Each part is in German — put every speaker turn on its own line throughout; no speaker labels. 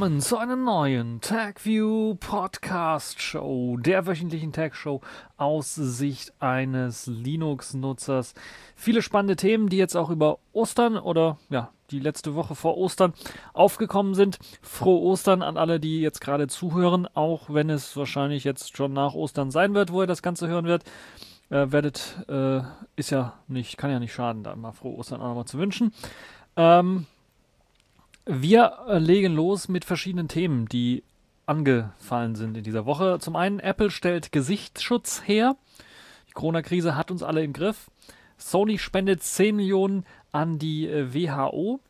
Willkommen zu einer neuen TagView Podcast Show, der wöchentlichen Tag Show aus Sicht eines Linux-Nutzers. Viele spannende Themen, die jetzt auch über Ostern oder ja, die letzte Woche vor Ostern aufgekommen sind. Frohe Ostern an alle, die jetzt gerade zuhören, auch wenn es wahrscheinlich jetzt schon nach Ostern sein wird, wo ihr das Ganze hören werdet. Äh, werdet, äh, ist ja nicht, kann ja nicht schaden, da mal frohe Ostern auch nochmal zu wünschen. Ähm, wir legen los mit verschiedenen Themen, die angefallen sind in dieser Woche. Zum einen, Apple stellt Gesichtsschutz her. Die Corona-Krise hat uns alle im Griff. Sony spendet 10 Millionen an die äh, WHO.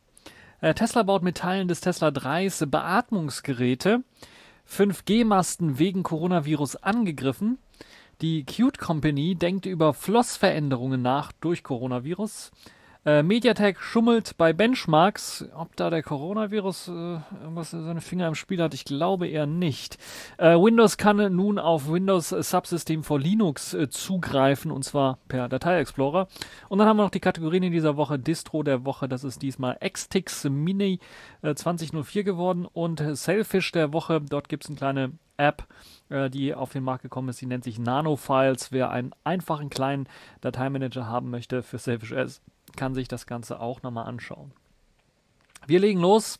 Äh, Tesla baut mit Teilen des Tesla 3s Beatmungsgeräte. 5G-Masten wegen Coronavirus angegriffen. Die Qt Company denkt über Flossveränderungen nach durch Coronavirus. Äh, Mediatek schummelt bei Benchmarks. Ob da der Coronavirus äh, irgendwas seine Finger im Spiel hat, ich glaube eher nicht. Äh, Windows kann nun auf Windows Subsystem for Linux äh, zugreifen und zwar per Datei-Explorer. Und dann haben wir noch die Kategorien in dieser Woche. Distro der Woche, das ist diesmal Xtix Mini 2004 äh, geworden und Sailfish der Woche. Dort gibt es eine kleine App, äh, die auf den Markt gekommen ist. Die nennt sich Nanofiles. Wer einen einfachen kleinen Dateimanager haben möchte für Sailfish S, kann sich das Ganze auch nochmal anschauen. Wir legen los.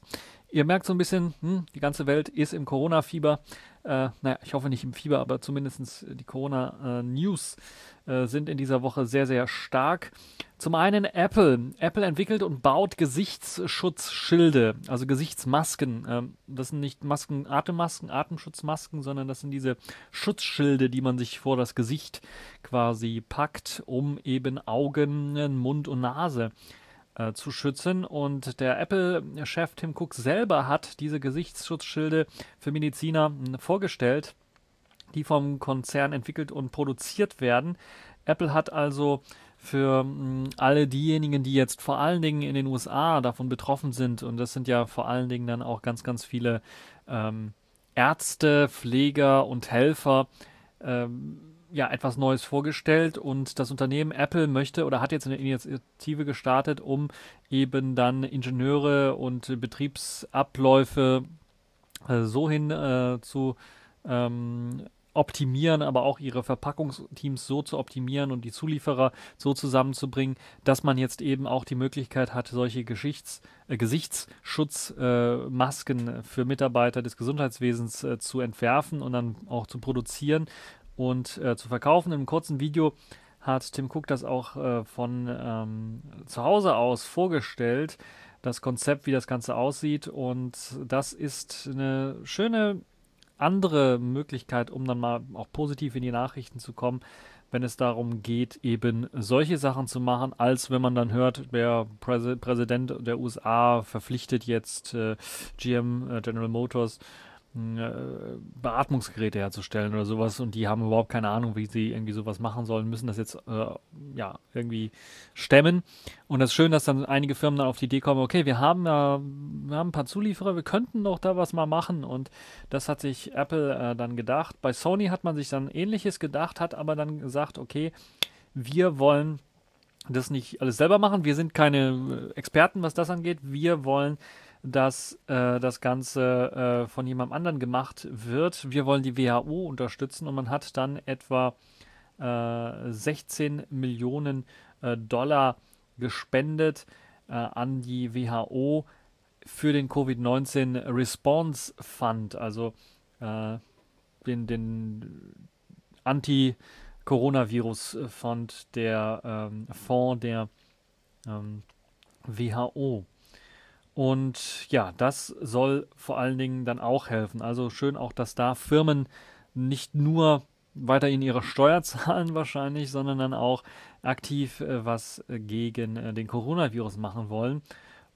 Ihr merkt so ein bisschen, hm, die ganze Welt ist im Corona-Fieber. Äh, naja, ich hoffe nicht im Fieber, aber zumindest die Corona-News äh, sind in dieser Woche sehr, sehr stark. Zum einen Apple. Apple entwickelt und baut Gesichtsschutzschilde, also Gesichtsmasken. Ähm, das sind nicht Masken, Atemmasken, Atemschutzmasken, sondern das sind diese Schutzschilde, die man sich vor das Gesicht quasi packt, um eben Augen, Mund und Nase äh, zu schützen. Und der Apple-Chef Tim Cook selber hat diese Gesichtsschutzschilde für Mediziner hm, vorgestellt, die vom Konzern entwickelt und produziert werden. Apple hat also für hm, alle diejenigen, die jetzt vor allen Dingen in den USA davon betroffen sind, und das sind ja vor allen Dingen dann auch ganz, ganz viele ähm, Ärzte, Pfleger und Helfer, ähm, ja, etwas Neues vorgestellt und das Unternehmen Apple möchte oder hat jetzt eine Initiative gestartet, um eben dann Ingenieure und Betriebsabläufe äh, so hin äh, zu ähm, optimieren, aber auch ihre Verpackungsteams so zu optimieren und die Zulieferer so zusammenzubringen, dass man jetzt eben auch die Möglichkeit hat, solche Geschichts-, äh, Gesichtsschutzmasken äh, für Mitarbeiter des Gesundheitswesens äh, zu entwerfen und dann auch zu produzieren und äh, zu verkaufen. Im kurzen Video hat Tim Cook das auch äh, von ähm, zu Hause aus vorgestellt, das Konzept, wie das Ganze aussieht. Und das ist eine schöne andere Möglichkeit, um dann mal auch positiv in die Nachrichten zu kommen, wenn es darum geht, eben solche Sachen zu machen, als wenn man dann hört, der Präs Präsident der USA verpflichtet jetzt äh, GM, äh, General Motors, Beatmungsgeräte herzustellen oder sowas und die haben überhaupt keine Ahnung, wie sie irgendwie sowas machen sollen, müssen das jetzt äh, ja irgendwie stemmen. Und das ist schön, dass dann einige Firmen dann auf die Idee kommen, okay, wir haben ja, wir haben ein paar Zulieferer, wir könnten doch da was mal machen und das hat sich Apple äh, dann gedacht. Bei Sony hat man sich dann ähnliches gedacht, hat aber dann gesagt, okay, wir wollen das nicht alles selber machen, wir sind keine äh, Experten, was das angeht, wir wollen dass äh, das Ganze äh, von jemand anderen gemacht wird. Wir wollen die WHO unterstützen und man hat dann etwa äh, 16 Millionen äh, Dollar gespendet äh, an die WHO für den Covid-19 Response Fund, also äh, den, den Anti-Coronavirus-Fond, der ähm, Fonds der ähm, WHO. Und ja, das soll vor allen Dingen dann auch helfen. Also schön auch, dass da Firmen nicht nur weiterhin ihre Steuer zahlen wahrscheinlich, sondern dann auch aktiv äh, was gegen äh, den Coronavirus machen wollen.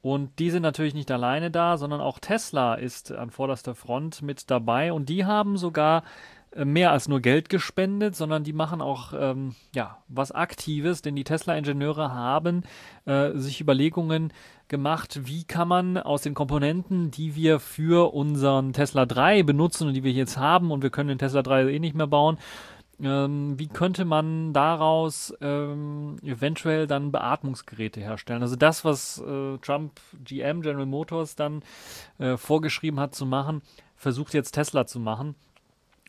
Und die sind natürlich nicht alleine da, sondern auch Tesla ist an vorderster Front mit dabei und die haben sogar äh, mehr als nur Geld gespendet, sondern die machen auch ähm, ja was Aktives, denn die Tesla-Ingenieure haben äh, sich Überlegungen gemacht, wie kann man aus den Komponenten, die wir für unseren Tesla 3 benutzen und die wir jetzt haben und wir können den Tesla 3 eh nicht mehr bauen, ähm, wie könnte man daraus ähm, eventuell dann Beatmungsgeräte herstellen? Also das, was äh, Trump, GM, General Motors dann äh, vorgeschrieben hat zu machen, versucht jetzt Tesla zu machen.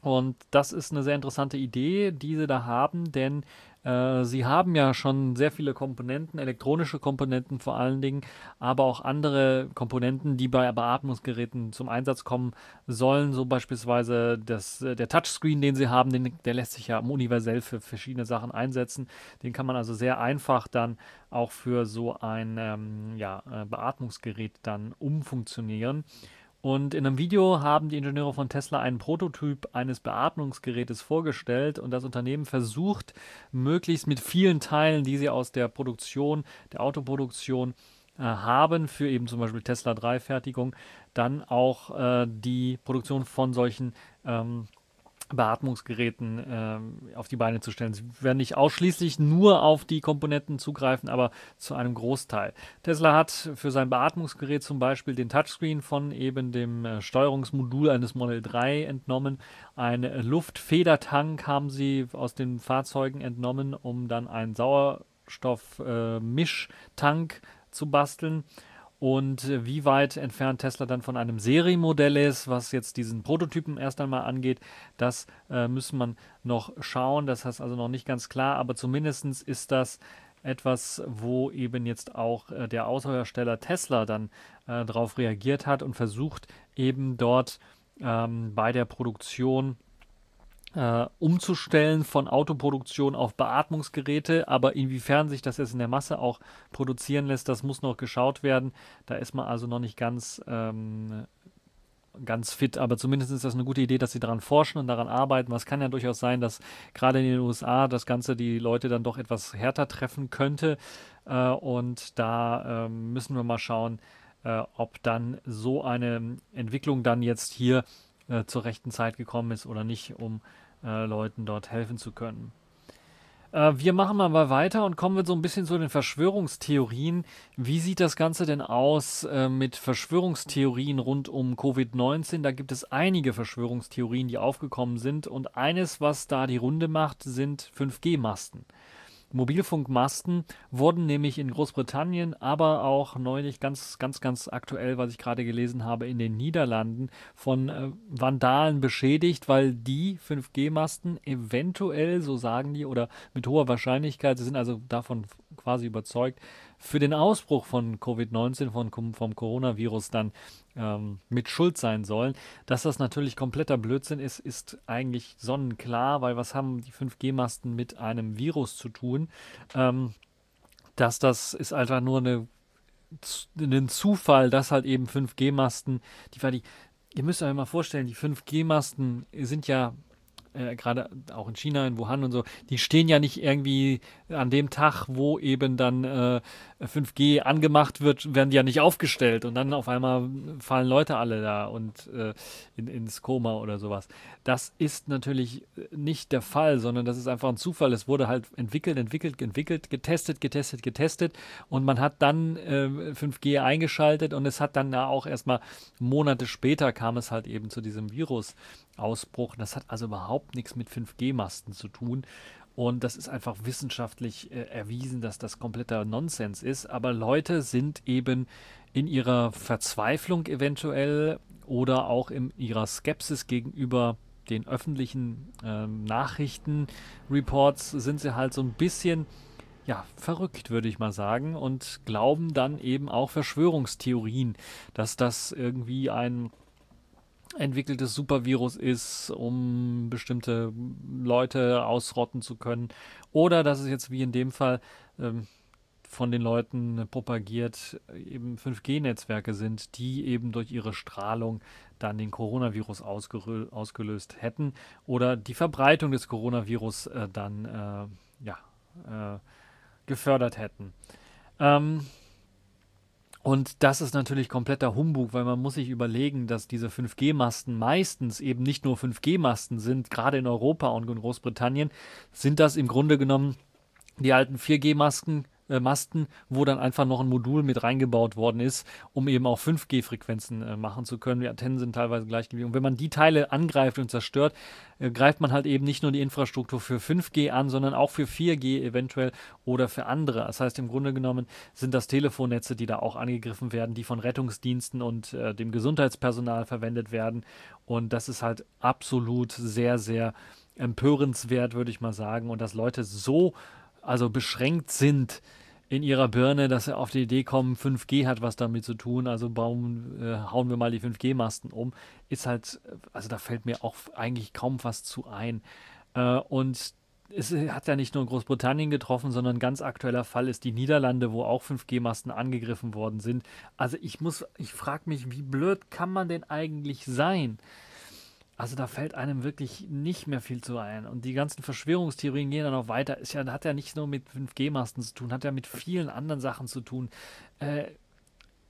Und das ist eine sehr interessante Idee, die sie da haben, denn äh, sie haben ja schon sehr viele Komponenten, elektronische Komponenten vor allen Dingen, aber auch andere Komponenten, die bei Beatmungsgeräten zum Einsatz kommen sollen. So beispielsweise das, äh, der Touchscreen, den sie haben, den, der lässt sich ja universell für verschiedene Sachen einsetzen. Den kann man also sehr einfach dann auch für so ein ähm, ja, äh, Beatmungsgerät dann umfunktionieren. Und in einem Video haben die Ingenieure von Tesla einen Prototyp eines Beatmungsgerätes vorgestellt und das Unternehmen versucht, möglichst mit vielen Teilen, die sie aus der Produktion, der Autoproduktion äh, haben, für eben zum Beispiel Tesla 3 Fertigung, dann auch äh, die Produktion von solchen ähm, Beatmungsgeräten äh, auf die Beine zu stellen. Sie werden nicht ausschließlich nur auf die Komponenten zugreifen, aber zu einem Großteil. Tesla hat für sein Beatmungsgerät zum Beispiel den Touchscreen von eben dem äh, Steuerungsmodul eines Model 3 entnommen. Ein Luftfedertank haben sie aus den Fahrzeugen entnommen, um dann einen Sauerstoffmischtank äh, zu basteln und äh, wie weit entfernt Tesla dann von einem Serienmodell ist, was jetzt diesen Prototypen erst einmal angeht, das äh, müssen man noch schauen. Das heißt also noch nicht ganz klar, aber zumindest ist das etwas, wo eben jetzt auch äh, der Autohersteller Tesla dann äh, darauf reagiert hat und versucht eben dort ähm, bei der Produktion äh, umzustellen von Autoproduktion auf Beatmungsgeräte, aber inwiefern sich das jetzt in der Masse auch produzieren lässt, das muss noch geschaut werden. Da ist man also noch nicht ganz, ähm, ganz fit, aber zumindest ist das eine gute Idee, dass sie daran forschen und daran arbeiten. Was kann ja durchaus sein, dass gerade in den USA das Ganze die Leute dann doch etwas härter treffen könnte. Äh, und da äh, müssen wir mal schauen, äh, ob dann so eine Entwicklung dann jetzt hier äh, zur rechten Zeit gekommen ist oder nicht, um äh, Leuten dort helfen zu können. Äh, wir machen mal weiter und kommen wir so ein bisschen zu den Verschwörungstheorien. Wie sieht das Ganze denn aus äh, mit Verschwörungstheorien rund um Covid-19? Da gibt es einige Verschwörungstheorien, die aufgekommen sind und eines, was da die Runde macht, sind 5G-Masten. Mobilfunkmasten wurden nämlich in Großbritannien, aber auch neulich ganz, ganz, ganz aktuell, was ich gerade gelesen habe, in den Niederlanden von äh, Vandalen beschädigt, weil die 5G-Masten eventuell, so sagen die, oder mit hoher Wahrscheinlichkeit, sie sind also davon quasi überzeugt, für den Ausbruch von Covid-19, von, vom Coronavirus dann ähm, mit Schuld sein sollen. Dass das natürlich kompletter Blödsinn ist, ist eigentlich sonnenklar, weil was haben die 5G-Masten mit einem Virus zu tun? Ähm, dass das ist einfach nur eine, ein Zufall, dass halt eben 5G-Masten, die war die, ihr müsst euch mal vorstellen, die 5G-Masten sind ja äh, gerade auch in China, in Wuhan und so, die stehen ja nicht irgendwie an dem Tag, wo eben dann äh, 5G angemacht wird, werden die ja nicht aufgestellt und dann auf einmal fallen Leute alle da und äh, in, ins Koma oder sowas. Das ist natürlich nicht der Fall, sondern das ist einfach ein Zufall. Es wurde halt entwickelt, entwickelt, entwickelt, getestet, getestet, getestet und man hat dann äh, 5G eingeschaltet und es hat dann auch erstmal Monate später kam es halt eben zu diesem Virusausbruch. Das hat also überhaupt nichts mit 5G-Masten zu tun. Und das ist einfach wissenschaftlich äh, erwiesen, dass das kompletter Nonsens ist. Aber Leute sind eben in ihrer Verzweiflung eventuell oder auch in ihrer Skepsis gegenüber den öffentlichen äh, Nachrichtenreports sind sie halt so ein bisschen ja, verrückt, würde ich mal sagen, und glauben dann eben auch Verschwörungstheorien, dass das irgendwie ein entwickeltes Supervirus ist, um bestimmte Leute ausrotten zu können. Oder dass es jetzt wie in dem Fall ähm, von den Leuten propagiert, eben 5G-Netzwerke sind, die eben durch ihre Strahlung dann den Coronavirus ausgelöst hätten oder die Verbreitung des Coronavirus äh, dann äh, ja, äh, gefördert hätten. Ähm, und das ist natürlich kompletter Humbug, weil man muss sich überlegen, dass diese 5G-Masten meistens eben nicht nur 5G-Masten sind, gerade in Europa und in Großbritannien sind das im Grunde genommen die alten 4G-Masken Masten, wo dann einfach noch ein Modul mit reingebaut worden ist, um eben auch 5G-Frequenzen äh, machen zu können. Die Antennen sind teilweise gleich geblieben. Und wenn man die Teile angreift und zerstört, äh, greift man halt eben nicht nur die Infrastruktur für 5G an, sondern auch für 4G eventuell oder für andere. Das heißt, im Grunde genommen sind das Telefonnetze, die da auch angegriffen werden, die von Rettungsdiensten und äh, dem Gesundheitspersonal verwendet werden. Und das ist halt absolut sehr, sehr empörenswert, würde ich mal sagen. Und dass Leute so also beschränkt sind in ihrer Birne, dass sie auf die Idee kommen, 5G hat was damit zu tun, also bauen, äh, hauen wir mal die 5G-Masten um, ist halt, also da fällt mir auch eigentlich kaum was zu ein. Äh, und es hat ja nicht nur Großbritannien getroffen, sondern ein ganz aktueller Fall ist die Niederlande, wo auch 5G-Masten angegriffen worden sind. Also ich muss, ich frage mich, wie blöd kann man denn eigentlich sein? Also da fällt einem wirklich nicht mehr viel zu ein. Und die ganzen Verschwörungstheorien gehen dann noch weiter. Ist ja, hat ja nicht nur mit 5G-Masten zu tun, hat ja mit vielen anderen Sachen zu tun. Äh,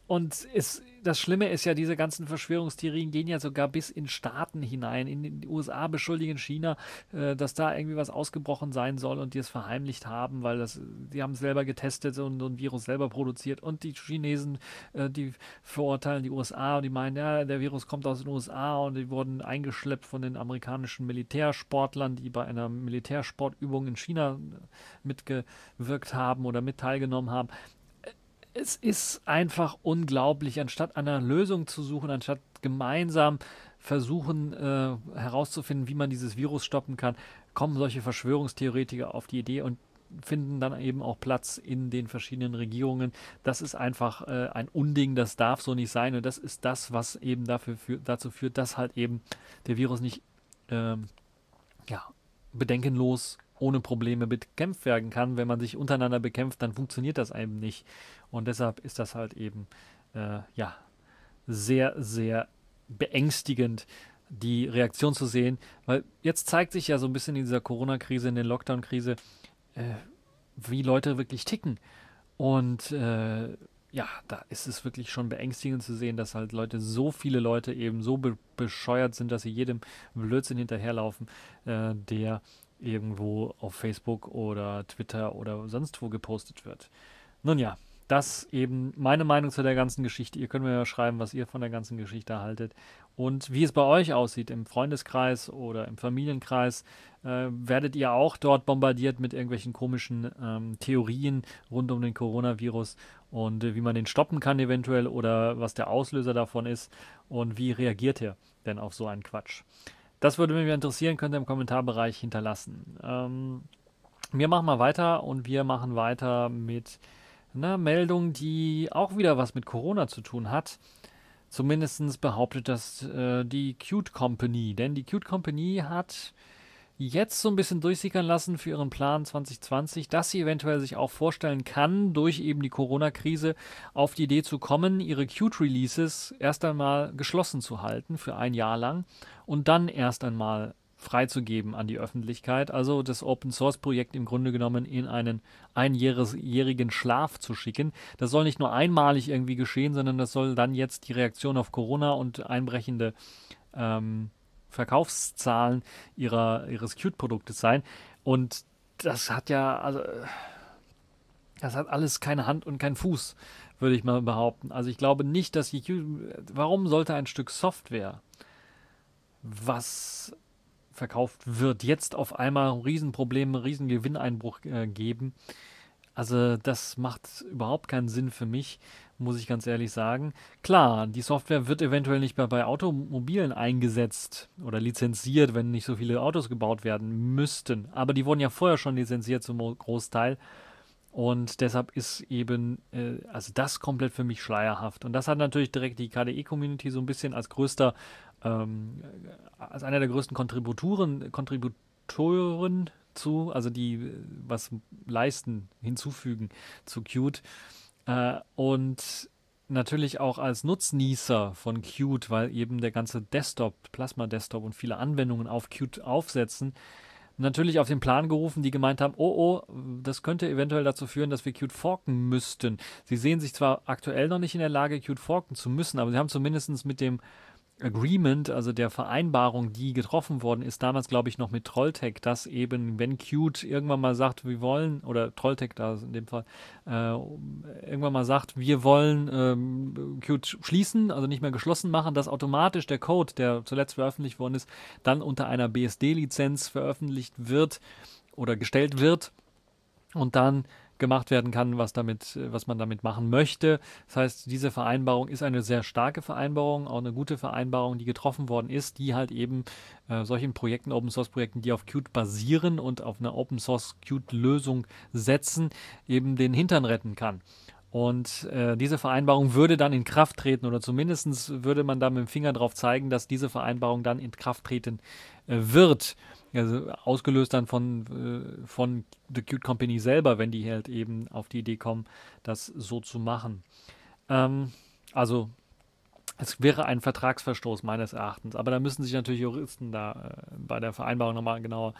und es, das Schlimme ist ja, diese ganzen Verschwörungstheorien gehen ja sogar bis in Staaten hinein. In die USA beschuldigen China, äh, dass da irgendwie was ausgebrochen sein soll und die es verheimlicht haben, weil das, die haben es selber getestet und, und ein Virus selber produziert. Und die Chinesen, äh, die verurteilen die USA und die meinen, ja, der Virus kommt aus den USA und die wurden eingeschleppt von den amerikanischen Militärsportlern, die bei einer Militärsportübung in China mitgewirkt haben oder mit teilgenommen haben es ist einfach unglaublich, anstatt einer Lösung zu suchen, anstatt gemeinsam versuchen äh, herauszufinden, wie man dieses Virus stoppen kann, kommen solche Verschwörungstheoretiker auf die Idee und finden dann eben auch Platz in den verschiedenen Regierungen. Das ist einfach äh, ein Unding, das darf so nicht sein und das ist das, was eben dafür für, dazu führt, dass halt eben der Virus nicht ähm, ja, bedenkenlos ohne Probleme bekämpft werden kann. Wenn man sich untereinander bekämpft, dann funktioniert das eben nicht. Und deshalb ist das halt eben, äh, ja, sehr, sehr beängstigend, die Reaktion zu sehen. Weil jetzt zeigt sich ja so ein bisschen in dieser Corona-Krise, in der Lockdown-Krise, äh, wie Leute wirklich ticken. Und äh, ja, da ist es wirklich schon beängstigend zu sehen, dass halt Leute, so viele Leute eben so be bescheuert sind, dass sie jedem Blödsinn hinterherlaufen, äh, der irgendwo auf Facebook oder Twitter oder sonst wo gepostet wird. Nun ja, das eben meine Meinung zu der ganzen Geschichte. Ihr könnt mir ja schreiben, was ihr von der ganzen Geschichte haltet und wie es bei euch aussieht im Freundeskreis oder im Familienkreis. Äh, werdet ihr auch dort bombardiert mit irgendwelchen komischen ähm, Theorien rund um den Coronavirus und äh, wie man den stoppen kann eventuell oder was der Auslöser davon ist und wie reagiert ihr denn auf so einen Quatsch? Das würde mich interessieren, könnt ihr im Kommentarbereich hinterlassen. Ähm, wir machen mal weiter und wir machen weiter mit einer Meldung, die auch wieder was mit Corona zu tun hat. Zumindest behauptet das äh, die Cute Company. Denn die Cute Company hat jetzt so ein bisschen durchsickern lassen für ihren Plan 2020, dass sie eventuell sich auch vorstellen kann, durch eben die Corona-Krise auf die Idee zu kommen, ihre Qt-Releases erst einmal geschlossen zu halten für ein Jahr lang und dann erst einmal freizugeben an die Öffentlichkeit, also das Open Source Projekt im Grunde genommen in einen einjährigen Schlaf zu schicken. Das soll nicht nur einmalig irgendwie geschehen, sondern das soll dann jetzt die Reaktion auf Corona und einbrechende ähm, Verkaufszahlen ihrer, ihres Qt-Produktes sein. Und das hat ja, also, das hat alles keine Hand und keinen Fuß, würde ich mal behaupten. Also ich glaube nicht, dass die Qt, warum sollte ein Stück Software, was verkauft wird, jetzt auf einmal Riesenprobleme, Riesengewinneinbruch äh, geben? Also das macht überhaupt keinen Sinn für mich muss ich ganz ehrlich sagen. Klar, die Software wird eventuell nicht mehr bei Automobilen eingesetzt oder lizenziert, wenn nicht so viele Autos gebaut werden müssten. Aber die wurden ja vorher schon lizenziert zum Großteil. Und deshalb ist eben, äh, also das komplett für mich schleierhaft. Und das hat natürlich direkt die KDE-Community so ein bisschen als größter, ähm, als einer der größten Kontributoren, Kontributoren zu, also die was leisten, hinzufügen zu Qt äh, und natürlich auch als Nutznießer von Qt, weil eben der ganze Desktop, Plasma Desktop und viele Anwendungen auf Qt aufsetzen, natürlich auf den Plan gerufen, die gemeint haben, oh oh, das könnte eventuell dazu führen, dass wir Qt forken müssten. Sie sehen sich zwar aktuell noch nicht in der Lage, Qt forken zu müssen, aber sie haben zumindest mit dem Agreement, also der Vereinbarung, die getroffen worden ist, damals glaube ich noch mit Trolltech, dass eben, wenn Qt irgendwann mal sagt, wir wollen, oder Trolltech da in dem Fall, äh, irgendwann mal sagt, wir wollen ähm, Qt schließen, also nicht mehr geschlossen machen, dass automatisch der Code, der zuletzt veröffentlicht worden ist, dann unter einer BSD-Lizenz veröffentlicht wird oder gestellt wird und dann gemacht werden kann, was damit, was man damit machen möchte. Das heißt, diese Vereinbarung ist eine sehr starke Vereinbarung, auch eine gute Vereinbarung, die getroffen worden ist, die halt eben äh, solchen Projekten, Open Source Projekten, die auf Qt basieren und auf eine Open Source Qt Lösung setzen, eben den Hintern retten kann. Und äh, diese Vereinbarung würde dann in Kraft treten oder zumindest würde man da mit dem Finger drauf zeigen, dass diese Vereinbarung dann in Kraft treten äh, wird. Also ausgelöst dann von, äh, von The Cute Company selber, wenn die halt eben auf die Idee kommen, das so zu machen. Ähm, also es wäre ein Vertragsverstoß meines Erachtens, aber da müssen sich natürlich Juristen da äh, bei der Vereinbarung nochmal genauer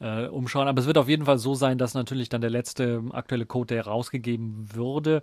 äh, umschauen. Aber es wird auf jeden Fall so sein, dass natürlich dann der letzte aktuelle Code, der rausgegeben würde,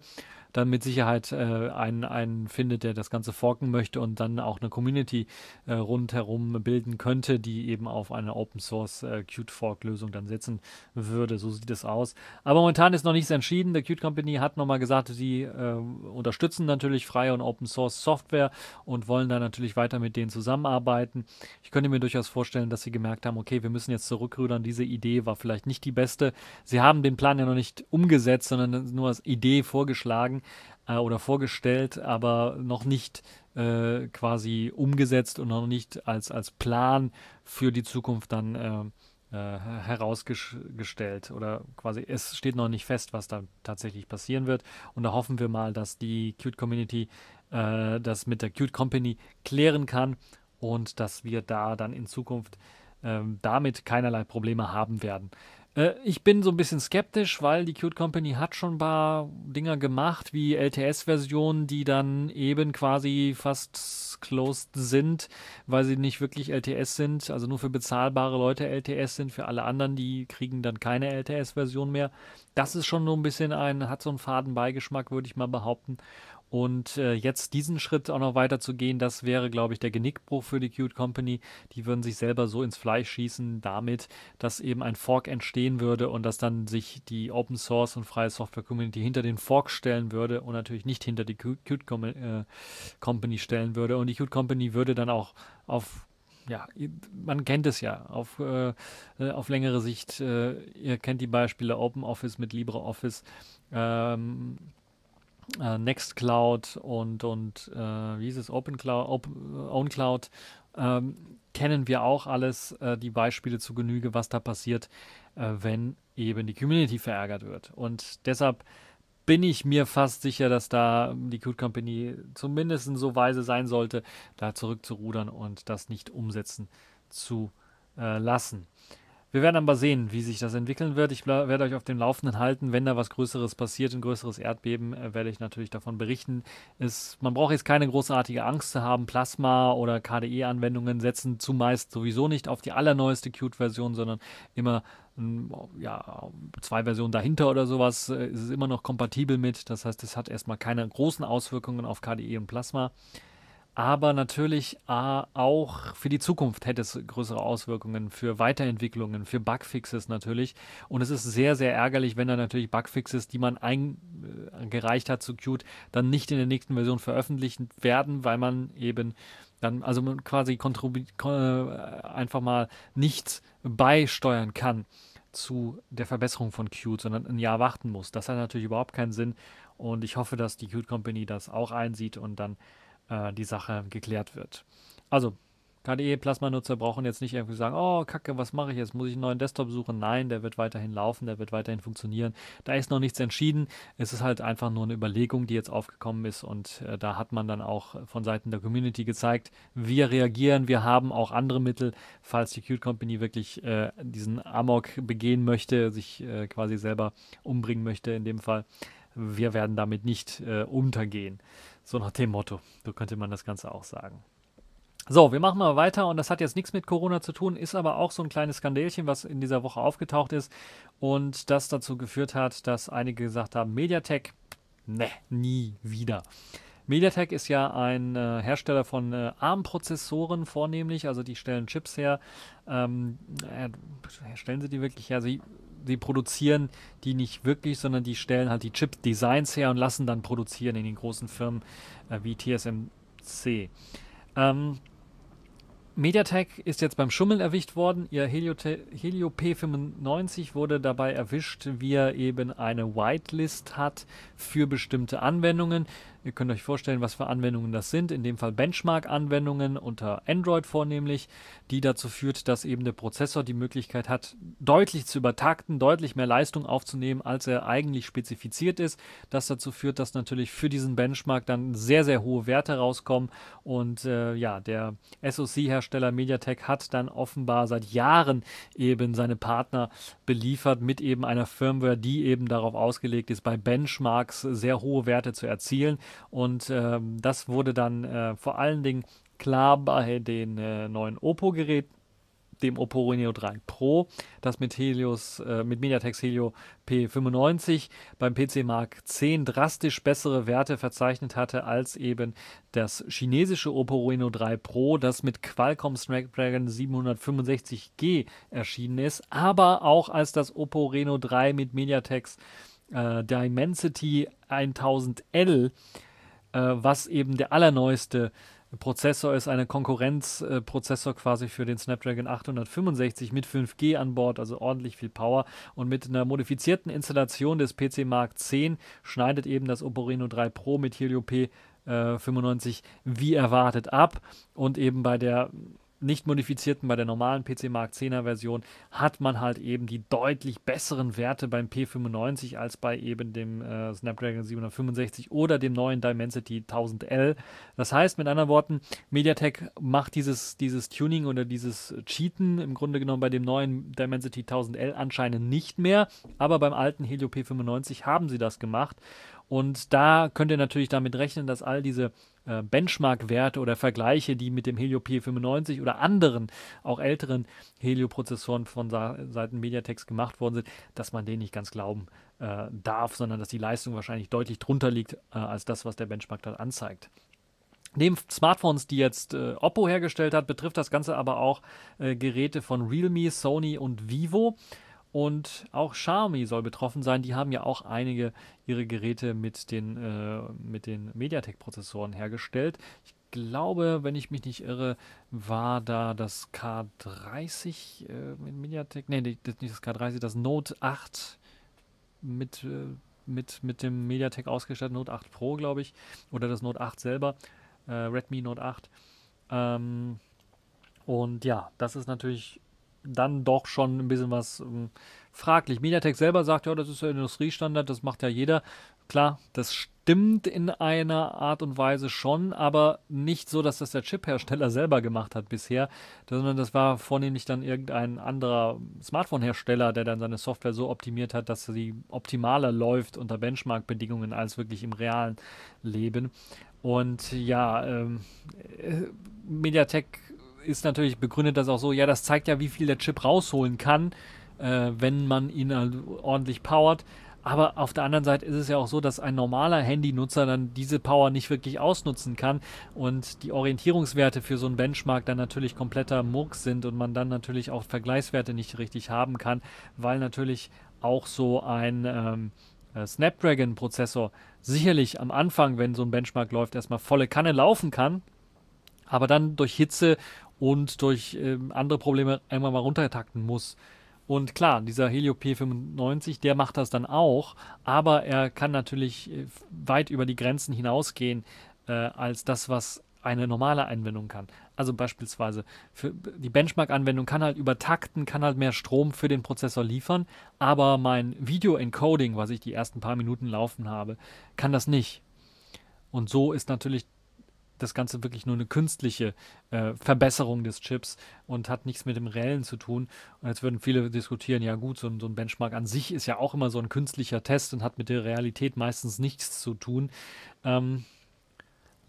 dann mit Sicherheit äh, einen, einen findet, der das Ganze forken möchte und dann auch eine Community äh, rundherum bilden könnte, die eben auf eine Open Source äh, Qt Fork Lösung dann setzen würde. So sieht es aus. Aber momentan ist noch nichts entschieden. Der Qt Company hat nochmal gesagt, sie äh, unterstützen natürlich freie und Open Source Software und wollen da natürlich weiter mit denen zusammenarbeiten. Ich könnte mir durchaus vorstellen, dass sie gemerkt haben, okay, wir müssen jetzt zurückrudern. Diese Idee war vielleicht nicht die beste. Sie haben den Plan ja noch nicht umgesetzt, sondern nur als Idee vorgeschlagen äh, oder vorgestellt, aber noch nicht äh, quasi umgesetzt und noch nicht als, als Plan für die Zukunft dann äh, äh herausgestellt oder quasi es steht noch nicht fest, was da tatsächlich passieren wird und da hoffen wir mal, dass die Qt Community äh, das mit der Qt Company klären kann und dass wir da dann in Zukunft ähm, damit keinerlei Probleme haben werden. Äh, ich bin so ein bisschen skeptisch, weil die Cute Company hat schon ein paar Dinger gemacht, wie LTS-Versionen, die dann eben quasi fast closed sind, weil sie nicht wirklich LTS sind, also nur für bezahlbare Leute LTS sind, für alle anderen, die kriegen dann keine LTS-Version mehr. Das ist schon so ein bisschen ein, hat so einen faden Beigeschmack, würde ich mal behaupten. Und äh, jetzt diesen Schritt auch noch weiter zu gehen, das wäre, glaube ich, der Genickbruch für die Cute Company. Die würden sich selber so ins Fleisch schießen, damit, dass eben ein Fork entstehen würde und dass dann sich die Open Source und freie Software Community hinter den Fork stellen würde und natürlich nicht hinter die Cute Com äh, Company stellen würde. Und die Cute Company würde dann auch auf ja, man kennt es ja auf, äh, äh auf längere Sicht. Äh, ihr kennt die Beispiele Open Office mit LibreOffice. Ähm, äh, Nextcloud und, und äh, wie hieß es, OpenCloud, Open, OwnCloud, ähm, kennen wir auch alles, äh, die Beispiele zu Genüge, was da passiert, äh, wenn eben die Community verärgert wird. Und deshalb bin ich mir fast sicher, dass da die Code Company zumindest so weise sein sollte, da zurückzurudern und das nicht umsetzen zu äh, lassen. Wir werden aber sehen, wie sich das entwickeln wird. Ich werde euch auf dem Laufenden halten. Wenn da was Größeres passiert, ein größeres Erdbeben, äh, werde ich natürlich davon berichten. Es, man braucht jetzt keine großartige Angst zu haben. Plasma- oder KDE-Anwendungen setzen zumeist sowieso nicht auf die allerneueste Qt-Version, sondern immer hm, ja, zwei Versionen dahinter oder sowas. Äh, ist es immer noch kompatibel mit. Das heißt, es hat erstmal keine großen Auswirkungen auf KDE und Plasma aber natürlich äh, auch für die Zukunft hätte es größere Auswirkungen für Weiterentwicklungen, für Bugfixes natürlich. Und es ist sehr, sehr ärgerlich, wenn da natürlich Bugfixes, die man eingereicht hat zu Qt, dann nicht in der nächsten Version veröffentlicht werden, weil man eben dann also quasi äh, einfach mal nichts beisteuern kann zu der Verbesserung von Qt, sondern ein Jahr warten muss. Das hat natürlich überhaupt keinen Sinn und ich hoffe, dass die Qt Company das auch einsieht und dann äh, die Sache geklärt wird. Also, KDE-Plasma-Nutzer brauchen jetzt nicht irgendwie sagen, oh, kacke, was mache ich jetzt? Muss ich einen neuen Desktop suchen? Nein, der wird weiterhin laufen, der wird weiterhin funktionieren. Da ist noch nichts entschieden. Es ist halt einfach nur eine Überlegung, die jetzt aufgekommen ist und äh, da hat man dann auch von Seiten der Community gezeigt, wir reagieren, wir haben auch andere Mittel, falls die Qt Company wirklich äh, diesen Amok begehen möchte, sich äh, quasi selber umbringen möchte in dem Fall. Wir werden damit nicht äh, untergehen. So nach dem Motto. So könnte man das Ganze auch sagen. So, wir machen mal weiter und das hat jetzt nichts mit Corona zu tun, ist aber auch so ein kleines Skandälchen, was in dieser Woche aufgetaucht ist und das dazu geführt hat, dass einige gesagt haben, Mediatek, ne, nie wieder. MediaTek ist ja ein äh, Hersteller von äh, ARM-Prozessoren vornehmlich, also die stellen Chips her. Ähm, stellen sie die wirklich her? Sie, sie produzieren die nicht wirklich, sondern die stellen halt die Chip-Designs her und lassen dann produzieren in den großen Firmen äh, wie TSMC. Ähm, MediaTek ist jetzt beim Schummeln erwischt worden. Ihr Helio, Helio P95 wurde dabei erwischt, wie er eben eine Whitelist hat für bestimmte Anwendungen. Ihr könnt euch vorstellen, was für Anwendungen das sind. In dem Fall Benchmark-Anwendungen unter Android vornehmlich, die dazu führt, dass eben der Prozessor die Möglichkeit hat, deutlich zu übertakten, deutlich mehr Leistung aufzunehmen, als er eigentlich spezifiziert ist. Das dazu führt, dass natürlich für diesen Benchmark dann sehr, sehr hohe Werte rauskommen. Und äh, ja, der SoC-Hersteller MediaTek hat dann offenbar seit Jahren eben seine Partner beliefert mit eben einer Firmware, die eben darauf ausgelegt ist, bei Benchmarks sehr hohe Werte zu erzielen. Und äh, das wurde dann äh, vor allen Dingen klar bei den äh, neuen Oppo-Geräten dem Oppo Reno 3 Pro, das mit Helios, äh, mit MediaTek Helio P95 beim PC Mark 10 drastisch bessere Werte verzeichnet hatte als eben das chinesische Oppo Reno 3 Pro, das mit Qualcomm Snapdragon 765G erschienen ist, aber auch als das Oppo Reno 3 mit MediaTeks äh, Dimensity 1000L äh, was eben der allerneueste Prozessor ist, eine Konkurrenzprozessor äh, quasi für den Snapdragon 865 mit 5G an Bord, also ordentlich viel Power. Und mit einer modifizierten Installation des PC Mark 10 schneidet eben das Oppo Reno 3 Pro mit Helio P 95 äh, wie erwartet ab. Und eben bei der nicht modifizierten, bei der normalen PC Mark 10er Version, hat man halt eben die deutlich besseren Werte beim P95 als bei eben dem äh, Snapdragon 765 oder dem neuen Dimensity 1000L. Das heißt, mit anderen Worten, MediaTek macht dieses, dieses Tuning oder dieses Cheaten im Grunde genommen bei dem neuen Dimensity 1000L anscheinend nicht mehr, aber beim alten Helio P95 haben sie das gemacht. Und da könnt ihr natürlich damit rechnen, dass all diese äh, Benchmark-Werte oder Vergleiche, die mit dem Helio P95 oder anderen, auch älteren Helio-Prozessoren von Sa Seiten Mediatex gemacht worden sind, dass man denen nicht ganz glauben äh, darf, sondern dass die Leistung wahrscheinlich deutlich drunter liegt äh, als das, was der Benchmark dort anzeigt. Neben Smartphones, die jetzt äh, Oppo hergestellt hat, betrifft das Ganze aber auch äh, Geräte von Realme, Sony und Vivo. Und auch Xiaomi soll betroffen sein. Die haben ja auch einige ihre Geräte mit den, äh, mit den MediaTek-Prozessoren hergestellt. Ich glaube, wenn ich mich nicht irre, war da das K30 äh, mit MediaTek, nee, nicht das K30, das Note 8 mit, äh, mit, mit dem MediaTek ausgestattet, Note 8 Pro, glaube ich, oder das Note 8 selber, äh, Redmi Note 8. Ähm, und ja, das ist natürlich dann doch schon ein bisschen was ähm, fraglich. Mediatek selber sagt ja, das ist der Industriestandard, das macht ja jeder. Klar, das stimmt in einer Art und Weise schon, aber nicht so, dass das der Chip-Hersteller selber gemacht hat bisher, sondern das war vornehmlich dann irgendein anderer Smartphone-Hersteller, der dann seine Software so optimiert hat, dass sie optimaler läuft unter Benchmark-Bedingungen als wirklich im realen Leben. Und ja, ähm, äh, Mediatek ist natürlich begründet das auch so, ja, das zeigt ja, wie viel der Chip rausholen kann, äh, wenn man ihn halt ordentlich powert. Aber auf der anderen Seite ist es ja auch so, dass ein normaler Handynutzer dann diese Power nicht wirklich ausnutzen kann und die Orientierungswerte für so einen Benchmark dann natürlich kompletter Murks sind und man dann natürlich auch Vergleichswerte nicht richtig haben kann, weil natürlich auch so ein ähm, äh, Snapdragon-Prozessor sicherlich am Anfang, wenn so ein Benchmark läuft, erstmal volle Kanne laufen kann, aber dann durch Hitze und durch äh, andere Probleme einmal mal runtertakten muss. Und klar, dieser Helio P95, der macht das dann auch, aber er kann natürlich äh, weit über die Grenzen hinausgehen äh, als das, was eine normale Anwendung kann. Also beispielsweise für die Benchmark-Anwendung kann halt übertakten, kann halt mehr Strom für den Prozessor liefern, aber mein Video-Encoding, was ich die ersten paar Minuten laufen habe, kann das nicht. Und so ist natürlich das Ganze wirklich nur eine künstliche äh, Verbesserung des Chips und hat nichts mit dem Reellen zu tun. Und jetzt würden viele diskutieren, ja gut, so ein, so ein Benchmark an sich ist ja auch immer so ein künstlicher Test und hat mit der Realität meistens nichts zu tun. Ähm,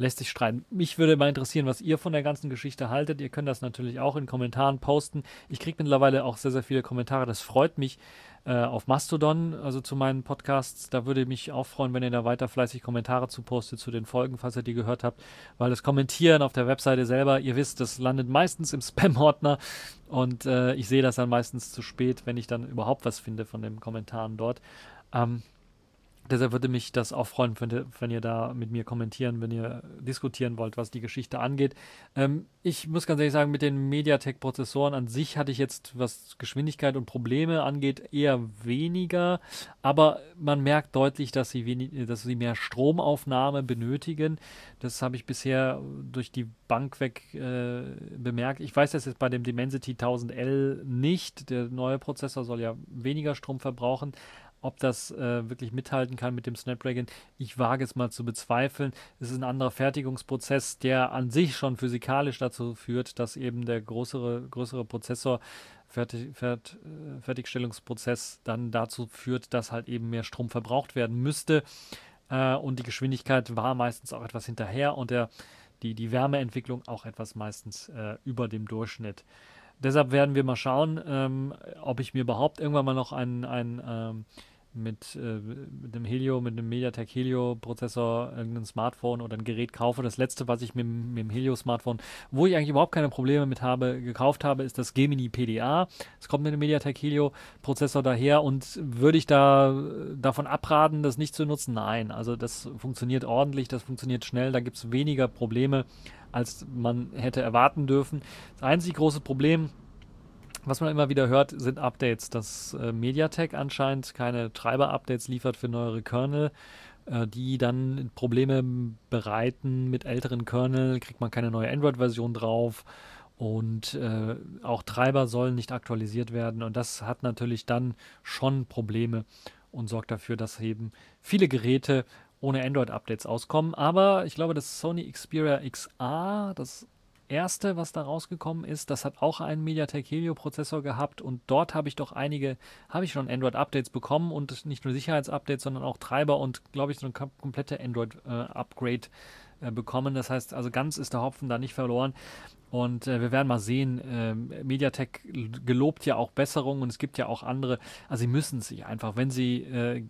lässt sich streiten. Mich würde mal interessieren, was ihr von der ganzen Geschichte haltet. Ihr könnt das natürlich auch in Kommentaren posten. Ich kriege mittlerweile auch sehr, sehr viele Kommentare. Das freut mich äh, auf Mastodon, also zu meinen Podcasts. Da würde mich auch freuen, wenn ihr da weiter fleißig Kommentare zu postet zu den Folgen, falls ihr die gehört habt. Weil das Kommentieren auf der Webseite selber, ihr wisst, das landet meistens im Spam-Ordner. Und äh, ich sehe das dann meistens zu spät, wenn ich dann überhaupt was finde von den Kommentaren dort. Ähm, Deshalb würde mich das auch freuen, wenn, wenn, ihr da mit mir kommentieren, wenn ihr diskutieren wollt, was die Geschichte angeht. Ähm, ich muss ganz ehrlich sagen, mit den MediaTek-Prozessoren an sich hatte ich jetzt, was Geschwindigkeit und Probleme angeht, eher weniger. Aber man merkt deutlich, dass sie, wenig, dass sie mehr Stromaufnahme benötigen. Das habe ich bisher durch die Bank weg äh, bemerkt. Ich weiß das jetzt bei dem Dimensity 1000L nicht. Der neue Prozessor soll ja weniger Strom verbrauchen. Ob das äh, wirklich mithalten kann mit dem Snapdragon, ich wage es mal zu bezweifeln. Es ist ein anderer Fertigungsprozess, der an sich schon physikalisch dazu führt, dass eben der größere, größere Prozessor Fertig, Fert, äh, Fertigstellungsprozess dann dazu führt, dass halt eben mehr Strom verbraucht werden müsste. Äh, und die Geschwindigkeit war meistens auch etwas hinterher und der, die, die Wärmeentwicklung auch etwas meistens äh, über dem Durchschnitt. Deshalb werden wir mal schauen, ähm, ob ich mir überhaupt irgendwann mal noch ein, ein ähm, mit, äh, mit dem Helio, mit dem MediaTek Helio-Prozessor irgendein Smartphone oder ein Gerät kaufe. Das letzte, was ich mit, mit dem Helio-Smartphone, wo ich eigentlich überhaupt keine Probleme mit habe, gekauft habe, ist das Gemini PDA. Es kommt mit dem MediaTek Helio-Prozessor daher und würde ich da davon abraten, das nicht zu nutzen? Nein, also das funktioniert ordentlich, das funktioniert schnell, da gibt es weniger Probleme, als man hätte erwarten dürfen. Das einzig große Problem, was man immer wieder hört, sind Updates, dass äh, MediaTek anscheinend keine Treiber-Updates liefert für neuere Kernel, äh, die dann Probleme bereiten mit älteren Kernel, kriegt man keine neue Android-Version drauf. Und äh, auch Treiber sollen nicht aktualisiert werden. Und das hat natürlich dann schon Probleme und sorgt dafür, dass eben viele Geräte ohne Android-Updates auskommen. Aber ich glaube, das Sony Xperia XA, das erste, was da rausgekommen ist, das hat auch einen MediaTek Helio Prozessor gehabt und dort habe ich doch einige, habe ich schon Android-Updates bekommen und nicht nur Sicherheitsupdates, sondern auch Treiber und glaube ich so eine komplette Android-Upgrade äh, äh, bekommen. Das heißt, also ganz ist der Hopfen da nicht verloren. Und äh, wir werden mal sehen, äh, Mediatek gelobt ja auch Besserungen und es gibt ja auch andere, also sie müssen sich einfach, wenn sie, äh,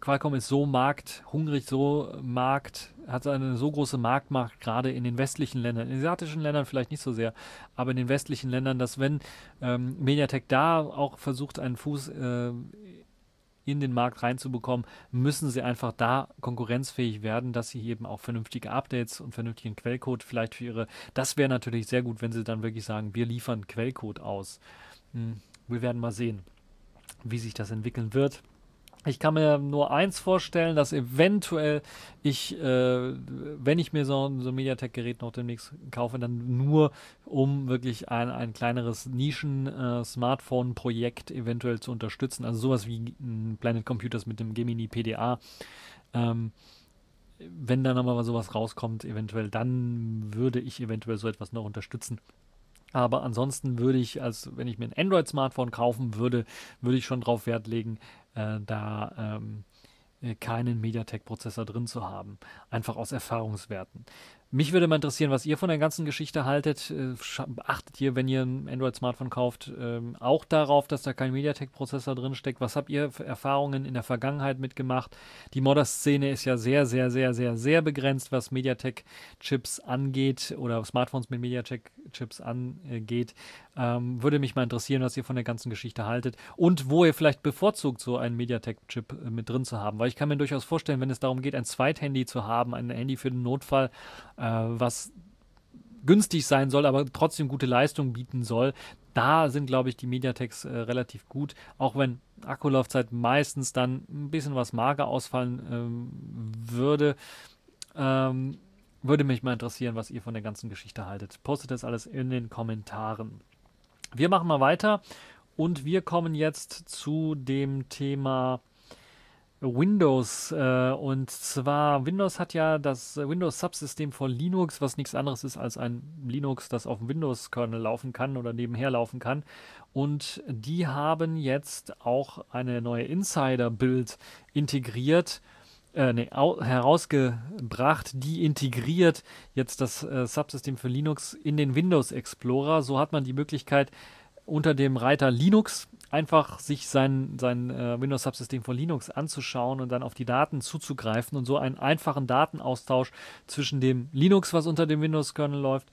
Qualcomm ist so markthungrig, so markt, hat eine so große Marktmacht, gerade in den westlichen Ländern, in den asiatischen Ländern vielleicht nicht so sehr, aber in den westlichen Ländern, dass wenn ähm, Mediatek da auch versucht, einen Fuß äh, in den Markt reinzubekommen, müssen sie einfach da konkurrenzfähig werden, dass sie eben auch vernünftige Updates und vernünftigen Quellcode vielleicht für ihre. Das wäre natürlich sehr gut, wenn sie dann wirklich sagen, wir liefern Quellcode aus. Hm, wir werden mal sehen, wie sich das entwickeln wird. Ich kann mir nur eins vorstellen, dass eventuell ich, äh, wenn ich mir so, so ein MediaTek-Gerät noch demnächst kaufe, dann nur um wirklich ein, ein kleineres Nischen-Smartphone-Projekt äh, eventuell zu unterstützen. Also sowas wie Planet Computers mit dem Gemini PDA. Ähm, wenn dann nochmal sowas rauskommt, eventuell, dann würde ich eventuell so etwas noch unterstützen. Aber ansonsten würde ich, als wenn ich mir ein Android-Smartphone kaufen würde, würde ich schon darauf Wert legen, äh, da ähm, äh, keinen MediaTek-Prozessor drin zu haben. Einfach aus Erfahrungswerten. Mich würde mal interessieren, was ihr von der ganzen Geschichte haltet. Äh, achtet ihr, wenn ihr ein Android-Smartphone kauft, ähm, auch darauf, dass da kein MediaTek-Prozessor drin steckt? Was habt ihr für Erfahrungen in der Vergangenheit mitgemacht? Die Modder-Szene ist ja sehr, sehr, sehr, sehr, sehr begrenzt, was MediaTek-Chips angeht oder Smartphones mit MediaTek-Chips angeht. Ähm, würde mich mal interessieren, was ihr von der ganzen Geschichte haltet und wo ihr vielleicht bevorzugt, so einen MediaTek-Chip äh, mit drin zu haben. Weil ich kann mir durchaus vorstellen, wenn es darum geht, ein Zweithandy zu haben, ein Handy für den Notfall, was günstig sein soll, aber trotzdem gute Leistung bieten soll. Da sind, glaube ich, die Mediateks äh, relativ gut, auch wenn Akkulaufzeit meistens dann ein bisschen was mager ausfallen ähm, würde. Ähm, würde mich mal interessieren, was ihr von der ganzen Geschichte haltet. Postet das alles in den Kommentaren. Wir machen mal weiter und wir kommen jetzt zu dem Thema Windows. Äh, und zwar, Windows hat ja das Windows-Subsystem von Linux, was nichts anderes ist als ein Linux, das auf dem Windows-Kernel laufen kann oder nebenher laufen kann. Und die haben jetzt auch eine neue Insider-Build integriert. äh, nee, herausgebracht, die integriert jetzt das äh, Subsystem für Linux in den Windows Explorer. So hat man die Möglichkeit, unter dem Reiter Linux einfach sich sein, sein äh, Windows-Subsystem von Linux anzuschauen und dann auf die Daten zuzugreifen und so einen einfachen Datenaustausch zwischen dem Linux, was unter dem Windows-Kernel läuft,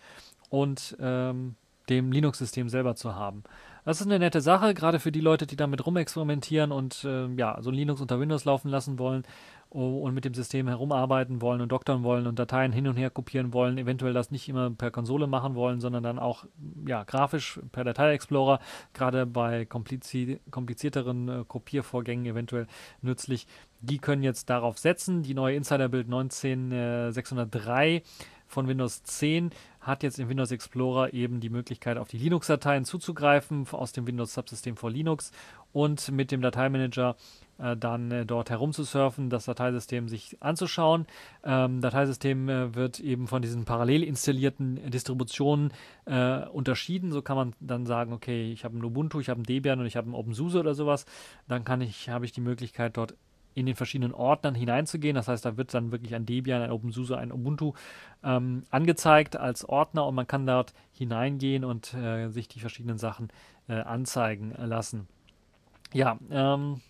und ähm, dem Linux-System selber zu haben. Das ist eine nette Sache, gerade für die Leute, die damit rumexperimentieren und äh, ja, so Linux unter Windows laufen lassen wollen und mit dem System herumarbeiten wollen und doktern wollen und Dateien hin und her kopieren wollen, eventuell das nicht immer per Konsole machen wollen, sondern dann auch ja, grafisch per Datei-Explorer, gerade bei komplizi komplizierteren äh, Kopiervorgängen eventuell nützlich. Die können jetzt darauf setzen. Die neue Insider-Build 19603 von Windows 10 hat jetzt im Windows Explorer eben die Möglichkeit, auf die Linux-Dateien zuzugreifen aus dem Windows Subsystem for Linux und mit dem Dateimanager äh, dann äh, dort herumzusurfen, das Dateisystem sich anzuschauen. Ähm, Dateisystem äh, wird eben von diesen parallel installierten Distributionen äh, unterschieden. So kann man dann sagen, okay, ich habe ein Ubuntu, ich habe ein Debian und ich habe ein OpenSUSE oder sowas. Dann kann ich, habe ich die Möglichkeit, dort in den verschiedenen Ordnern hineinzugehen. Das heißt, da wird dann wirklich ein Debian, ein OpenSUSE, ein Ubuntu ähm, angezeigt als Ordner und man kann dort hineingehen und äh, sich die verschiedenen Sachen äh, anzeigen lassen. Ja, ähm,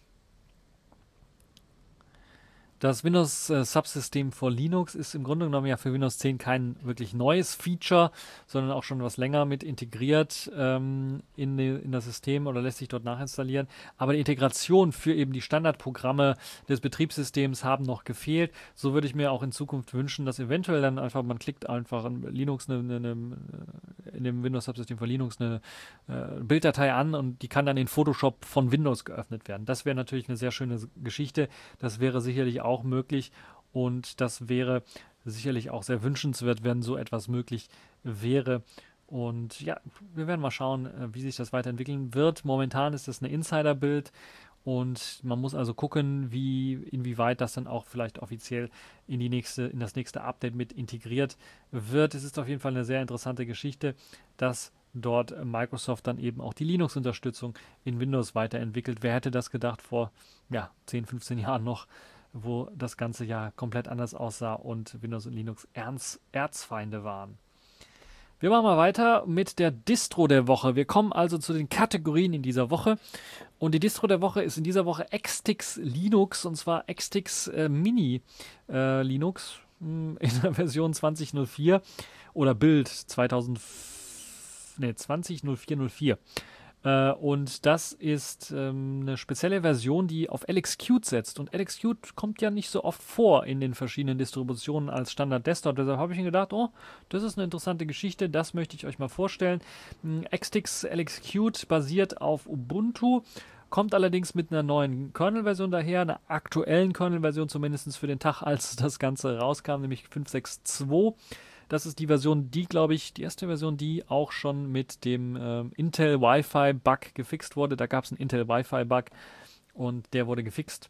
das Windows äh, Subsystem for Linux ist im Grunde genommen ja für Windows 10 kein wirklich neues Feature, sondern auch schon was länger mit integriert ähm, in, in das System oder lässt sich dort nachinstallieren. Aber die Integration für eben die Standardprogramme des Betriebssystems haben noch gefehlt. So würde ich mir auch in Zukunft wünschen, dass eventuell dann einfach, man klickt einfach in Linux eine, eine, eine, in dem Windows Subsystem for Linux eine äh, Bilddatei an und die kann dann in Photoshop von Windows geöffnet werden. Das wäre natürlich eine sehr schöne Geschichte. Das wäre sicherlich auch auch möglich und das wäre sicherlich auch sehr wünschenswert, wenn so etwas möglich wäre. Und ja, wir werden mal schauen, äh, wie sich das weiterentwickeln wird. Momentan ist das eine Insider-Bild und man muss also gucken, wie, inwieweit das dann auch vielleicht offiziell in die nächste, in das nächste Update mit integriert wird. Es ist auf jeden Fall eine sehr interessante Geschichte, dass dort Microsoft dann eben auch die Linux-Unterstützung in Windows weiterentwickelt. Wer hätte das gedacht vor ja, 10, 15 Jahren noch? Wo das ganze ja komplett anders aussah und Windows und Linux Ernst, Erzfeinde waren. Wir machen mal weiter mit der Distro der Woche. Wir kommen also zu den Kategorien in dieser Woche. Und die Distro der Woche ist in dieser Woche Xtix Linux und zwar Xtix äh, Mini äh, Linux hm, in der Version 2004 oder Bild 2000, nee, 200404. Äh, und das ist ähm, eine spezielle Version, die auf LXQt setzt. Und LXQt kommt ja nicht so oft vor in den verschiedenen Distributionen als Standard Desktop. Deshalb habe ich mir gedacht, oh, das ist eine interessante Geschichte, das möchte ich euch mal vorstellen. Hm, Xtix LXQt basiert auf Ubuntu kommt allerdings mit einer neuen Kernel-Version daher, einer aktuellen Kernel-Version zumindest für den Tag, als das Ganze rauskam, nämlich 5.6.2. Das ist die Version, die, glaube ich, die erste Version, die auch schon mit dem ähm, Intel Wi-Fi-Bug gefixt wurde. Da gab es einen Intel Wi-Fi-Bug und der wurde gefixt.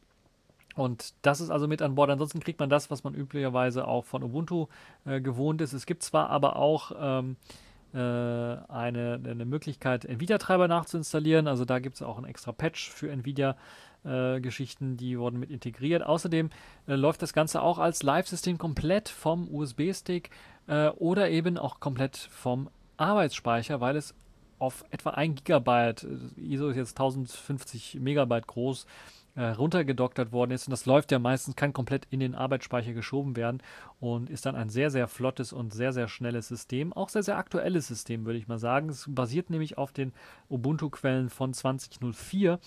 Und das ist also mit an Bord. Ansonsten kriegt man das, was man üblicherweise auch von Ubuntu äh, gewohnt ist. Es gibt zwar aber auch ähm, äh, eine, eine Möglichkeit, Nvidia-Treiber nachzuinstallieren. Also da gibt es auch ein extra Patch für Nvidia. Äh, Geschichten, die wurden mit integriert. Außerdem äh, läuft das Ganze auch als Live-System komplett vom USB-Stick äh, oder eben auch komplett vom Arbeitsspeicher, weil es auf etwa 1 Gigabyte, äh, ISO ist jetzt 1050 Megabyte groß, äh, runtergedoktert worden ist. Und das läuft ja meistens, kann komplett in den Arbeitsspeicher geschoben werden und ist dann ein sehr, sehr flottes und sehr, sehr schnelles System. Auch sehr, sehr aktuelles System, würde ich mal sagen. Es basiert nämlich auf den Ubuntu-Quellen von 2004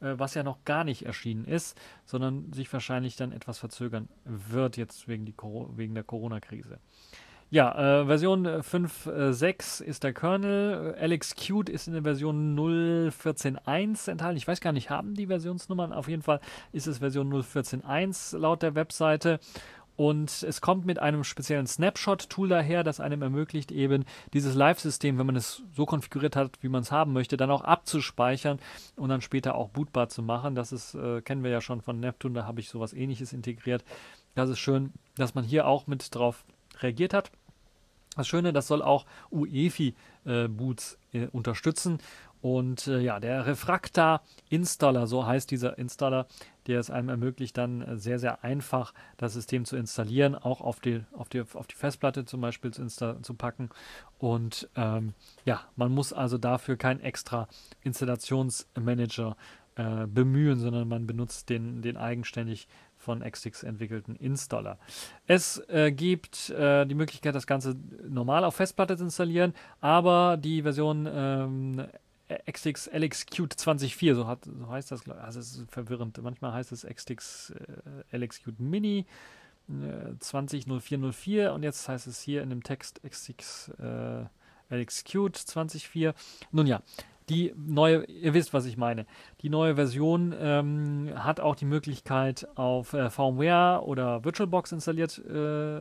äh, was ja noch gar nicht erschienen ist, sondern sich wahrscheinlich dann etwas verzögern wird jetzt wegen, die, wegen der Corona-Krise. Ja, äh, Version 5.6 ist der Kernel. LXQt ist in der Version 0.14.1 enthalten. Ich weiß gar nicht, haben die Versionsnummern? Auf jeden Fall ist es Version 0.14.1 laut der Webseite. Und es kommt mit einem speziellen Snapshot-Tool daher, das einem ermöglicht, eben dieses Live-System, wenn man es so konfiguriert hat, wie man es haben möchte, dann auch abzuspeichern und dann später auch bootbar zu machen. Das ist, äh, kennen wir ja schon von Neptune, da habe ich sowas ähnliches integriert. Das ist schön, dass man hier auch mit drauf reagiert hat. Das Schöne, das soll auch UEFI-Boots äh, äh, unterstützen. Und äh, ja, der Refracta Installer, so heißt dieser Installer, der es einem ermöglicht, dann sehr, sehr einfach das System zu installieren, auch auf die, auf die, auf die Festplatte zum Beispiel zu, zu packen. Und ähm, ja, man muss also dafür kein extra Installationsmanager äh, bemühen, sondern man benutzt den, den eigenständig von Xtix entwickelten Installer. Es äh, gibt äh, die Möglichkeit, das Ganze normal auf Festplatte zu installieren, aber die Version ähm, Xtix LXQt 204, so, hat, so heißt das, also es ist verwirrend. Manchmal heißt es Xtix äh, LXQt Mini äh, 200404 und jetzt heißt es hier in dem Text Xtix äh, LXQt 204. Nun ja, die neue, ihr wisst, was ich meine. Die neue Version ähm, hat auch die Möglichkeit, auf äh, VMware oder VirtualBox installiert äh,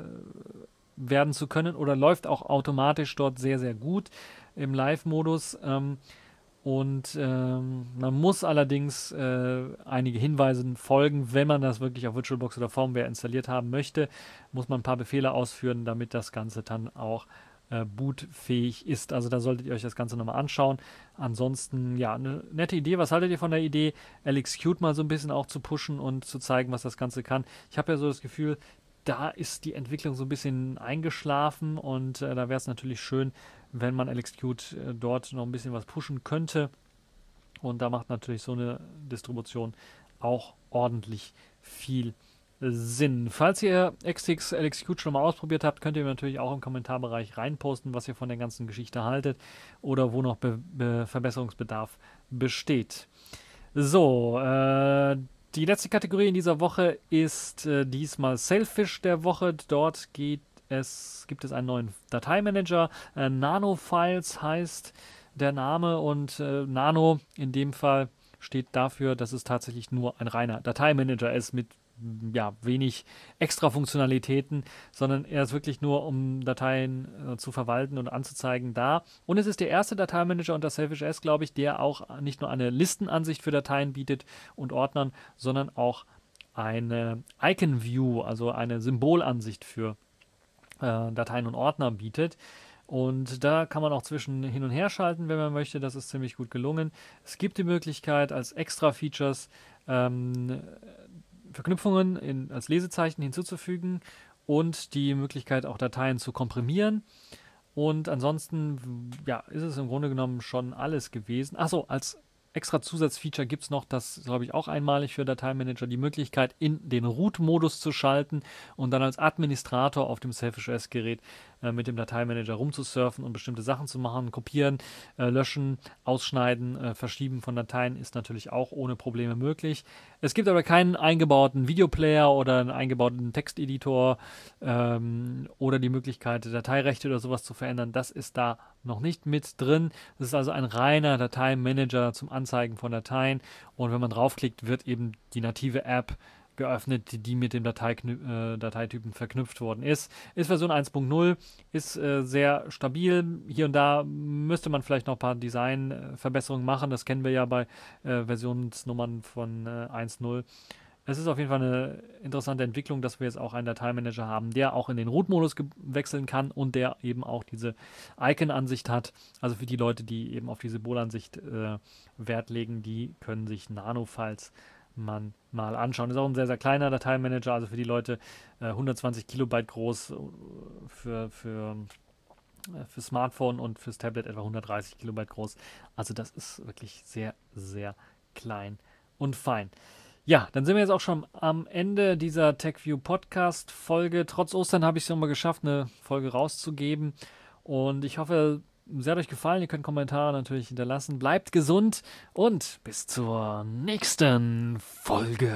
werden zu können oder läuft auch automatisch dort sehr, sehr gut im Live-Modus. Ähm, und ähm, man muss allerdings äh, einige Hinweise folgen, wenn man das wirklich auf VirtualBox oder VMware installiert haben möchte, muss man ein paar Befehle ausführen, damit das Ganze dann auch äh, bootfähig ist. Also da solltet ihr euch das Ganze nochmal anschauen. Ansonsten, ja, eine nette Idee. Was haltet ihr von der Idee, LXQt mal so ein bisschen auch zu pushen und zu zeigen, was das Ganze kann? Ich habe ja so das Gefühl, da ist die Entwicklung so ein bisschen eingeschlafen und äh, da wäre es natürlich schön, wenn man LXQt äh, dort noch ein bisschen was pushen könnte. Und da macht natürlich so eine Distribution auch ordentlich viel Sinn. Falls ihr XTX LXQt schon mal ausprobiert habt, könnt ihr natürlich auch im Kommentarbereich reinposten, was ihr von der ganzen Geschichte haltet oder wo noch Be Be Verbesserungsbedarf besteht. So, äh, die letzte Kategorie in dieser Woche ist äh, diesmal Sailfish der Woche. Dort geht es, gibt es einen neuen Dateimanager. Äh, Nano Files heißt der Name und äh, Nano in dem Fall steht dafür, dass es tatsächlich nur ein reiner Dateimanager ist mit ja, wenig extra Funktionalitäten, sondern er ist wirklich nur, um Dateien äh, zu verwalten und anzuzeigen da. Und es ist der erste Dateimanager unter Selfish S, glaube ich, der auch nicht nur eine Listenansicht für Dateien bietet und Ordnern, sondern auch eine Icon View, also eine Symbolansicht für äh, Dateien und Ordner bietet. Und da kann man auch zwischen hin und her schalten, wenn man möchte. Das ist ziemlich gut gelungen. Es gibt die Möglichkeit, als extra Features ähm, Verknüpfungen in, als Lesezeichen hinzuzufügen und die Möglichkeit auch Dateien zu komprimieren. Und ansonsten, ja, ist es im Grunde genommen schon alles gewesen. Achso, als extra Zusatzfeature gibt es noch, das glaube ich auch einmalig für Dateimanager, die Möglichkeit in den Root-Modus zu schalten und dann als Administrator auf dem Selfish OS-Gerät äh, mit dem Dateimanager rumzusurfen und bestimmte Sachen zu machen. Kopieren, äh, löschen, ausschneiden, äh, verschieben von Dateien ist natürlich auch ohne Probleme möglich. Es gibt aber keinen eingebauten Videoplayer oder einen eingebauten Texteditor ähm, oder die Möglichkeit, Dateirechte oder sowas zu verändern. Das ist da noch nicht mit drin. Das ist also ein reiner Dateimanager zum Anzeigen von Dateien und wenn man draufklickt, wird eben die native App geöffnet, die mit dem äh, Dateitypen verknüpft worden ist. Ist Version 1.0, ist äh, sehr stabil. Hier und da müsste man vielleicht noch ein paar Designverbesserungen machen. Das kennen wir ja bei äh, Versionsnummern von äh, 1.0. Es ist auf jeden Fall eine interessante Entwicklung, dass wir jetzt auch einen Dateimanager haben, der auch in den Root-Modus wechseln kann und der eben auch diese Icon-Ansicht hat. Also für die Leute, die eben auf die Symbolansicht äh, Wert legen, die können sich Nano-Files man mal anschauen. Ist auch ein sehr, sehr kleiner Dateimanager, also für die Leute äh, 120 Kilobyte groß, äh, für, für, äh, für Smartphone und fürs Tablet etwa 130 Kilobyte groß. Also das ist wirklich sehr, sehr klein und fein. Ja, dann sind wir jetzt auch schon am Ende dieser TechView Podcast Folge. Trotz Ostern habe ich es nochmal geschafft, eine Folge rauszugeben. Und ich hoffe, sehr hat euch gefallen. Ihr könnt Kommentare natürlich hinterlassen. Bleibt gesund und bis zur nächsten Folge.